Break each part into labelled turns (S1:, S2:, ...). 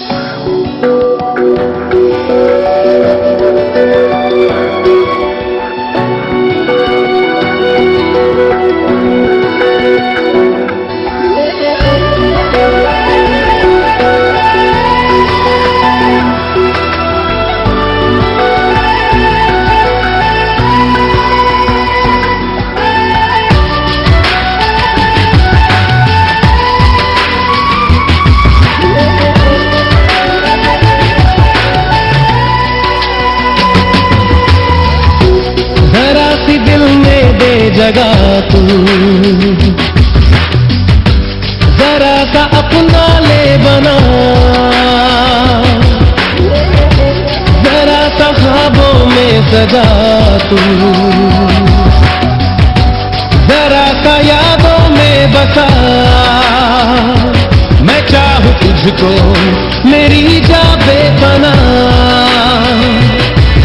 S1: जरा सी दिल में दे जगह तू। जरा सा अपना ले बना। जरा सा ख्वाबों में सजा तू। जरा सा यादों में बसा। मैं चाहूँ तुझको मेरी जा बेपना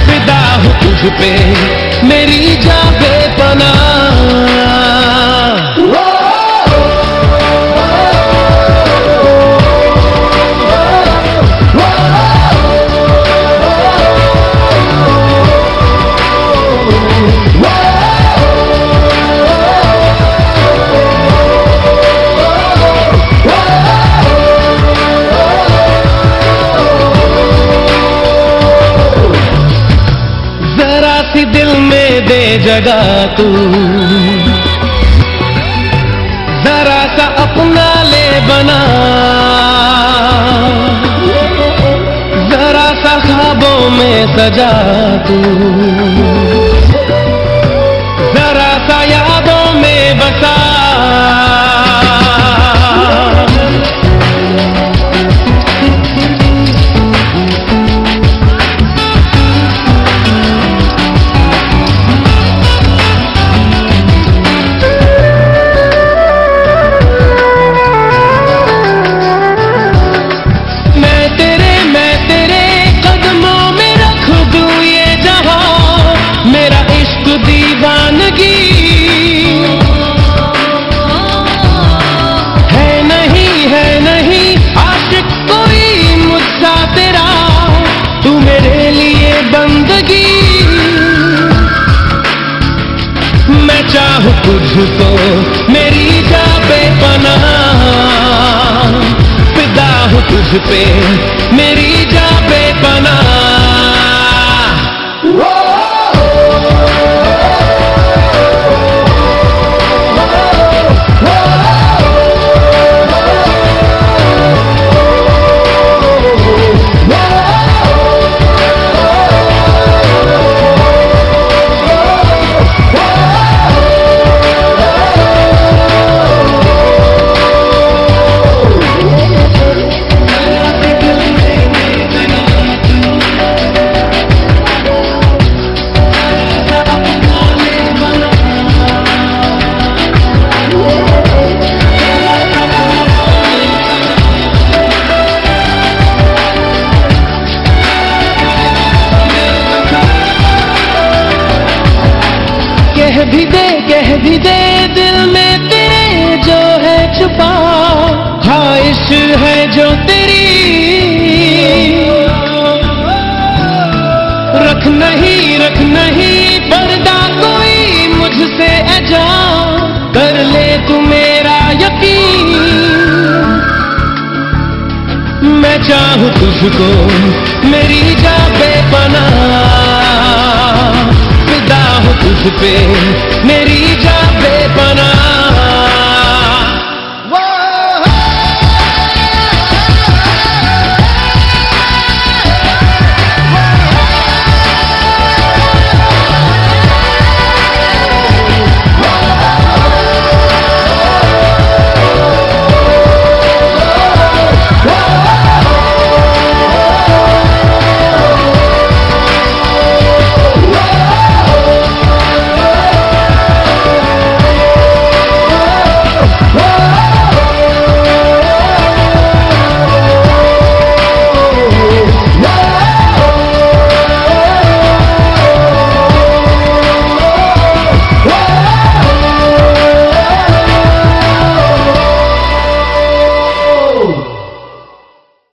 S1: फिदा हूँ तुझ पे। सी दिल में दे जगा तू। जरा सा अपना ले बना। जरा सा खाबों में सजा तू। तुझको मेरी जा बना। पिता हूँ तुझ पे मेरी जा बेपना कह भी दे, कह भी दे, दिल में तेरे जो है छुपा। ख्वाहिश है जो तेरी। रख नहीं रख नहीं, पर्दा कोई मुझसे अजा। कर ले तू मेरा यकीन। मैं चाहूँ तुझको मेरी जा बेपना फिदा हूँ तुझ पे